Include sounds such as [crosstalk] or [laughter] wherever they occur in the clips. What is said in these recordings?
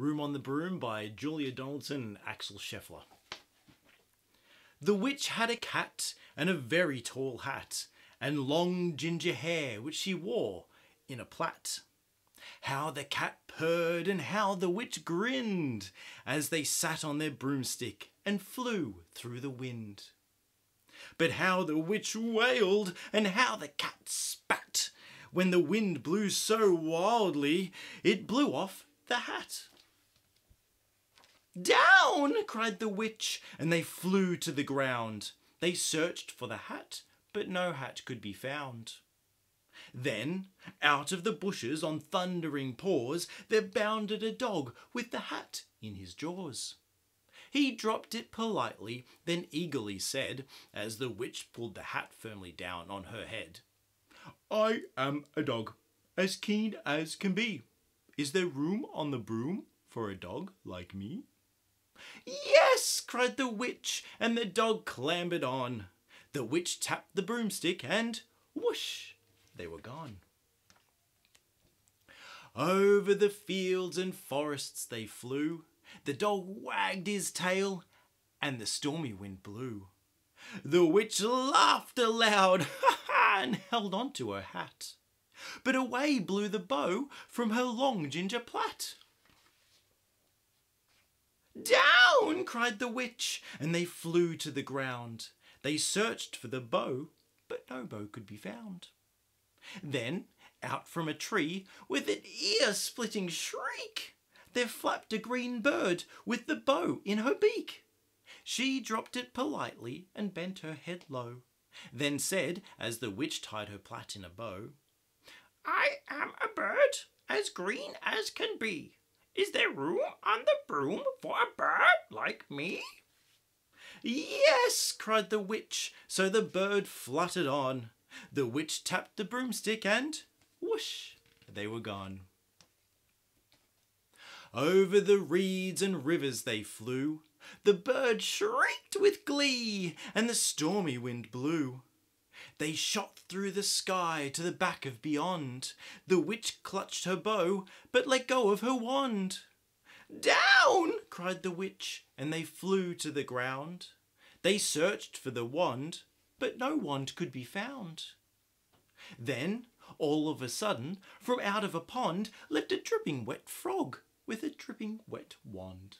Room on the Broom by Julia Donaldson and Axel Scheffler. The witch had a cat and a very tall hat and long ginger hair which she wore in a plait. How the cat purred and how the witch grinned as they sat on their broomstick and flew through the wind. But how the witch wailed and how the cat spat when the wind blew so wildly it blew off the hat. Down! cried the witch, and they flew to the ground. They searched for the hat, but no hat could be found. Then, out of the bushes on thundering paws, there bounded a dog with the hat in his jaws. He dropped it politely, then eagerly said, as the witch pulled the hat firmly down on her head, I am a dog, as keen as can be. Is there room on the broom for a dog like me? Yes, cried the witch, and the dog clambered on. The witch tapped the broomstick, and whoosh, they were gone. Over the fields and forests they flew. The dog wagged his tail, and the stormy wind blew. The witch laughed aloud [laughs] Ha ha and held on to her hat. But away blew the bow from her long ginger plait. Down! cried the witch, and they flew to the ground. They searched for the bow, but no bow could be found. Then, out from a tree, with an ear-splitting shriek, there flapped a green bird with the bow in her beak. She dropped it politely and bent her head low, then said, as the witch tied her plait in a bow, I am a bird as green as can be. Is there room on the broom for a bird like me? Yes, cried the witch, so the bird fluttered on. The witch tapped the broomstick and whoosh, they were gone. Over the reeds and rivers they flew. The bird shrieked with glee, and the stormy wind blew. They shot through the sky to the back of beyond. The witch clutched her bow, but let go of her wand. Down! cried the witch, and they flew to the ground. They searched for the wand, but no wand could be found. Then, all of a sudden, from out of a pond leapt a dripping wet frog with a dripping wet wand.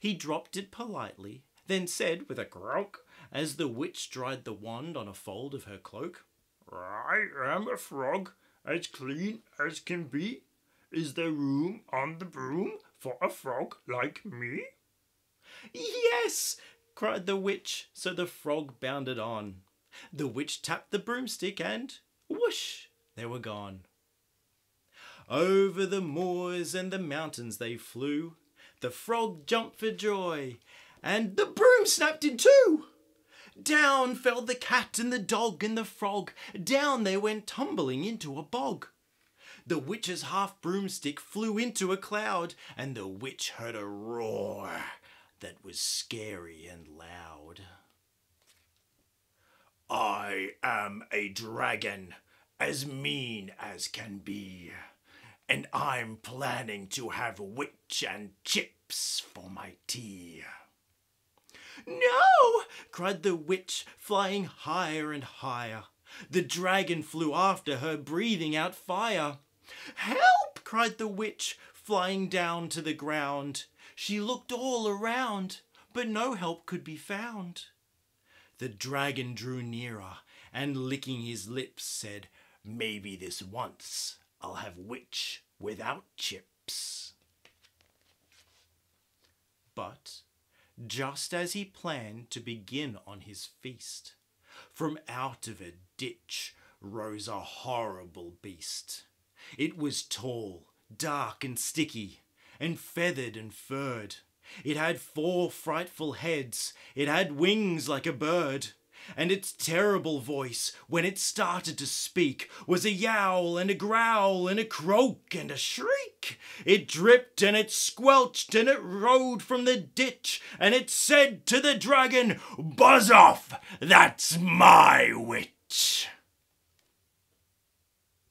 He dropped it politely, then said with a croak, as the witch dried the wand on a fold of her cloak, I am a frog, as clean as can be. Is there room on the broom for a frog like me? Yes, cried the witch, so the frog bounded on. The witch tapped the broomstick and whoosh, they were gone. Over the moors and the mountains they flew. The frog jumped for joy, and the broom snapped in two. Down fell the cat and the dog and the frog. Down they went tumbling into a bog. The witch's half broomstick flew into a cloud, and the witch heard a roar that was scary and loud. I am a dragon, as mean as can be, and I'm planning to have witch and chips for my tea. No! cried the witch, flying higher and higher. The dragon flew after her, breathing out fire. Help! cried the witch, flying down to the ground. She looked all around, but no help could be found. The dragon drew nearer, and licking his lips said, Maybe this once I'll have witch without chips. But just as he planned to begin on his feast, from out of a ditch rose a horrible beast. It was tall, dark, and sticky, and feathered and furred. It had four frightful heads, it had wings like a bird, and its terrible voice, when it started to speak, was a yowl and a growl and a croak and a shriek. It dripped and it squelched and it rode from the ditch, and it said to the dragon, Buzz off, that's my witch.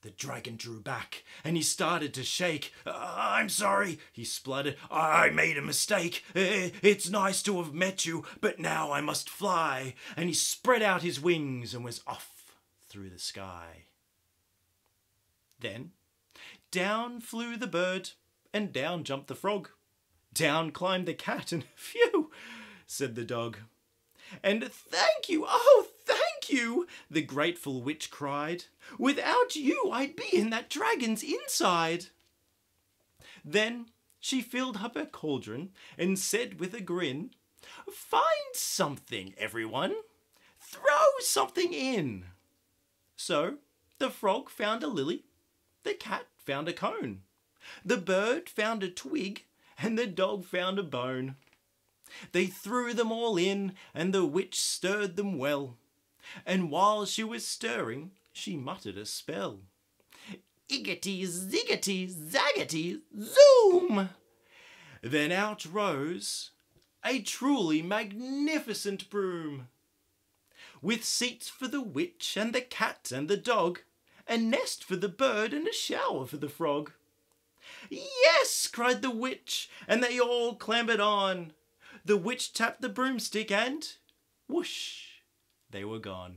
The dragon drew back and he started to shake. Uh, I'm sorry, he spluttered. I made a mistake. It's nice to have met you, but now I must fly. And he spread out his wings and was off through the sky. Then down flew the bird and down jumped the frog. Down climbed the cat and [laughs] phew, said the dog. And thank you, oh, you, the grateful witch cried. Without you, I'd be in that dragon's inside. Then she filled up her cauldron and said with a grin, Find something, everyone. Throw something in. So the frog found a lily, the cat found a cone, the bird found a twig, and the dog found a bone. They threw them all in, and the witch stirred them well. And while she was stirring, she muttered a spell. Iggity, ziggity, zaggity, zoom! Then out rose a truly magnificent broom, with seats for the witch and the cat and the dog, a nest for the bird and a shower for the frog. Yes, cried the witch, and they all clambered on. The witch tapped the broomstick and whoosh, they were gone.